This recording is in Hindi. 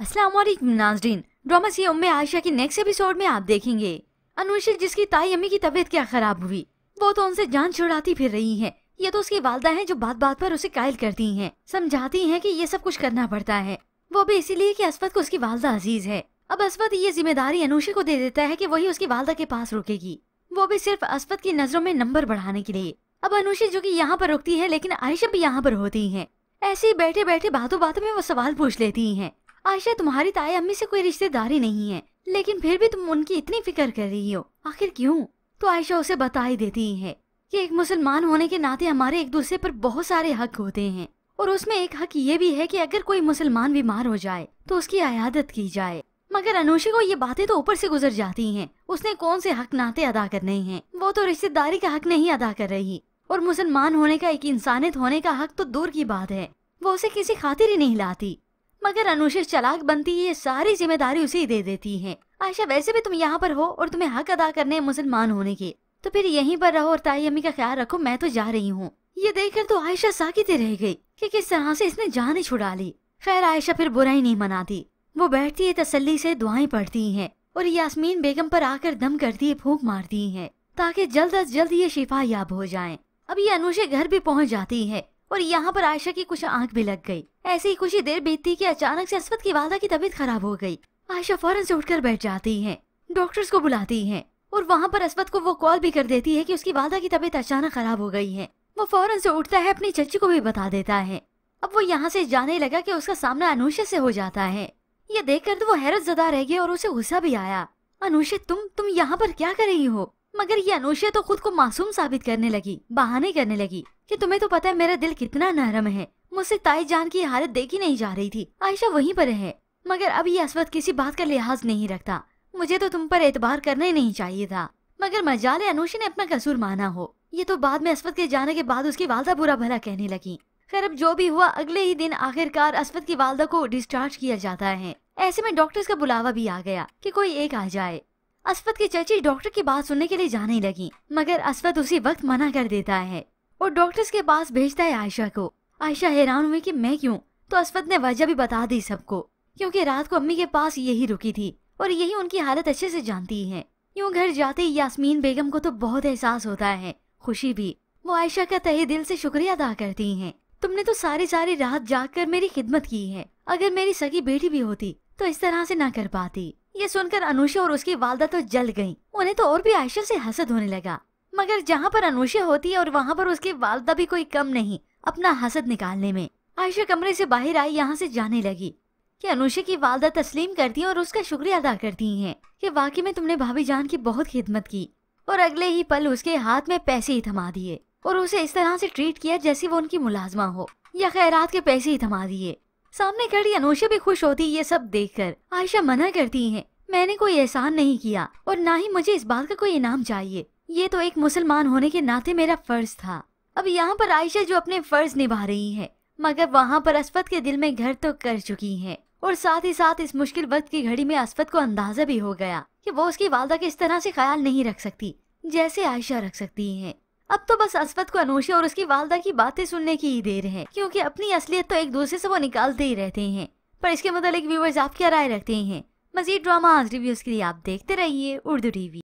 अस्सलाम वालेकुम नाजरीन। ड्रामा सी उम्मे आयशा की नेक्स्ट एपिसोड में आप देखेंगे। अनुषा जिसकी ताई अम्मी की तबीयत क्या खराब हुई, वो तो उनसे जान छुड़ाती फिर रही है। ये तो उसकी वालदा हैं जो बात बात पर उसे कायल करती हैं, समझाती हैं कि ये सब कुछ करना पड़ता है। वो भी इसीलिए कि असफत को उसकी वालदा अज़ीज़ है। अब असफत ये ज़िम्मेदारी अनुषा को दे देता है कि वही उसकी वालदा के पास रुकेगी। वो भी सिर्फ़ असफत की नज़रों में नंबर बढ़ाने के लिए। अब अनुषा जो कि यहाँ पर रुकती है, लेकिन आयशा भी यहाँ पर होती है। ऐसे ही बैठे बैठे बातों बातों में वो सवाल पूछ लेती हैं। आयशा, तुम्हारी ताई अम्मी से कोई रिश्तेदारी नहीं है, लेकिन फिर भी तुम उनकी इतनी फ़िक्र कर रही हो। आखिर क्यों? तो आयशा उसे बता ही देती है कि एक मुसलमान होने के नाते हमारे एक दूसरे पर बहुत सारे हक होते हैं, और उसमें एक हक ये भी है कि अगर कोई मुसलमान बीमार हो जाए तो उसकी अयादत की जाए। मगर अनुषा को ये बातें तो ऊपर से गुजर जाती हैं। उसने कौन से हक नाते अदा करने हैं? वो तो रिश्तेदारी का हक नहीं अदा कर रही, और मुसलमान होने का, एक इंसानियत होने का हक तो दूर की बात है। वो उसे किसी खातिर ही नहीं लाती। मगर अनुषा चलाक बनती ये सारी ज़िम्मेदारी उसे ही दे देती है। आयशा, वैसे भी तुम यहाँ पर हो और तुम्हें हक अदा करने मुसलमान होने के तो फिर यहीं पर रहो और ताई अम्मी का ख्याल रखो, मैं तो जा रही हूँ। ये देखकर तो आयशा साकित रह गई कि किस तरह से इसने जान ही छुड़ा ली। खैर, आयशा फिर बुरा ही नहीं मनाती। वो बैठती है तसल्ली से, दुआएँ पढ़ती हैं और यास्मीन बेगम पर आकर दम करती है, फूक मारती है ताकि जल्द अज जल्द ये शिफा याब हो जाए। अब ये अनुषा घर भी पहुँच जाती है और यहाँ पर आयशा की कुछ आँख भी लग गई। ऐसे ही कुछ ही देर बीतती कि अचानक से असवत की वादा की तबीयत खराब हो गई। आयशा फ़ौरन से उठकर बैठ जाती है, डॉक्टर्स को बुलाती है और वहाँ पर असवत को वो कॉल भी कर देती है कि उसकी वादा की तबीयत अचानक खराब हो गई है। वो फ़ौरन से उठता है, अपनी चच्ची को भी बता देता है। अब वो यहाँ से जाने लगा कि उसका सामना अनुषा से हो जाता है। ये देखकर तो वो हैरत जदा रह गया और उसे गुस्सा भी आया। अनुषा तुम तुम यहाँ पर क्या कर रही हो? मगर ये अनुषा तो खुद को मासूम साबित करने लगी, बहाने करने लगी। कि तुम्हें तो पता है मेरा दिल कितना नरम है। मुझसे ताई जान की हालत देखी नहीं जा रही थी। आयशा वहीं पर है। मगर अब ये असवद किसी बात का लिहाज नहीं रखता। मुझे तो तुम पर एतबार करना ही नहीं चाहिए था। मगर मजाले अनुषा ने अपना कसूर माना हो। ये तो बाद में असवद के जाने के बाद उसकी वालदा बुरा भला कहने लगी। खैर अब जो भी हुआ, अगले ही दिन आखिरकार असवद की वालदा को डिस्चार्ज किया जाता है। ऐसे में डॉक्टर्स का बुलावा भी आ गया कि कोई एक आ जाए। असफत की चची डॉक्टर की बात सुनने के लिए जाने लगी, मगर असफत उसी वक्त मना कर देता है और डॉक्टर्स के पास भेजता है आयशा को। आयशा हैरान हुई कि मैं क्यों? तो असफत ने वजह भी बता दी सबको, क्योंकि रात को अम्मी के पास यही रुकी थी और यही उनकी हालत अच्छे से जानती है। यूँ घर जाते ही यास्मीन बेगम को तो बहुत एहसास होता है, खुशी भी। वो आयशा का तहे दिल से शुक्रिया अदा करती हैं। तुमने तो सारी सारी रात जाग मेरी खिदमत की है, अगर मेरी सगी बेटी भी होती तो इस तरह से ना कर पाती। ये सुनकर अनुषा और उसकी वालदा तो जल गईं। उन्हें तो और भी आयशा से हसद होने लगा। मगर जहाँ पर अनुषा होती है और वहाँ पर उसकी वालदा भी कोई कम नहीं, अपना हसद निकालने में। आयशा कमरे से बाहर आई, यहाँ से जाने लगी कि अनुषा की वालदा तस्लीम करती है और उसका शुक्रिया अदा करती हैं कि वाकई में तुमने भाभी जान की बहुत खिदमत की और अगले ही पल उसके हाथ में पैसे ही थमा दिए और उसे इस तरह से ट्रीट किया जैसे वो उनकी मुलाजमा हो या खैरात के पैसे ही थमा दिए। सामने खड़ी अनुषा भी खुश होती ये सब देखकर। आयशा मना करती है, मैंने कोई एहसान नहीं किया, और ना ही मुझे इस बात का कोई इनाम चाहिए। ये तो एक मुसलमान होने के नाते मेरा फ़र्ज़ था। अब यहाँ पर आयशा जो अपने फ़र्ज़ निभा रही है, मगर वहाँ पर असफत के दिल में घर तो कर चुकी है, और साथ ही साथ इस मुश्किल वक्त की घड़ी में असफत को अंदाज़ा भी हो गया कि वो उसकी वालदा के इस तरह से ख्याल नहीं रख सकती, जैसे आयशा रख सकती है। अब तो बस असफत को अनुषा और उसकी वालदा की बातें सुनने की ही देर है, क्योंकि अपनी असलियत तो एक दूसरे से वो निकालते ही रहते हैं। पर इसके मतलब व्यूवर्स आप क्या राय रखते हैं। मजीद ड्रामा रिव्यूज़ के लिए आप देखते रहिए उर्दू टीवी